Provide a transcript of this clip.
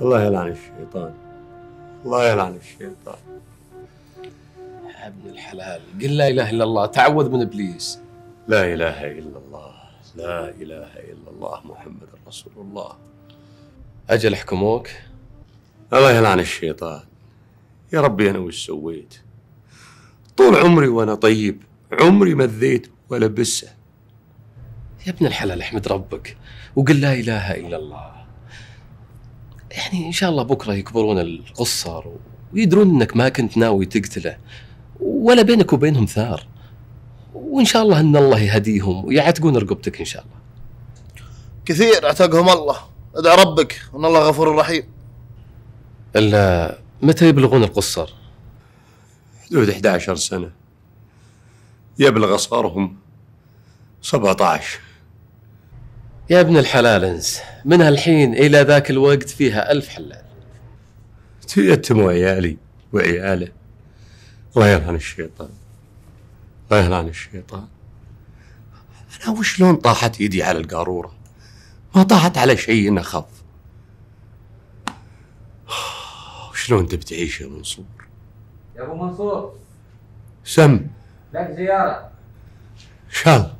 الله يلعن الشيطان. الله يلعن الشيطان. يا ابن الحلال. قل لا إله إلا الله. تعوذ من إبليس. لا إله إلا الله. لا إله إلا الله محمد رسول الله. أجل حكموك الله يلعن الشيطان. يا ربي أنا وش سويت؟ طول عمري وأنا طيب. عمري ما ذيت ولا بسه. يا ابن الحلال احمد ربك. وقل لا إله إلا الله. يعني إن شاء الله بكرة يكبرون القصر ويدرون إنك ما كنت ناوي تقتله ولا بينك وبينهم ثار. وإن شاء الله إن الله يهديهم ويعتقون رقبتك إن شاء الله. كثير أعتقهم الله. ادع ربك إن الله غفور رحيم. إلا متى يبلغون القصر؟ حدود 11 سنة. يبلغ صارهم 17 يا ابن الحلال انس من هالحين إلى ذاك الوقت فيها ألف حلال. تيتموا عيالي وعياله. الله يلعن الشيطان. الله يلعن الشيطان. أنا وشلون طاحت يدي على القارورة؟ ما طاحت على شيء اخف وشلون تبي تعيش يا منصور؟ يا أبو منصور. سم. لك زيارة. ان شاء الله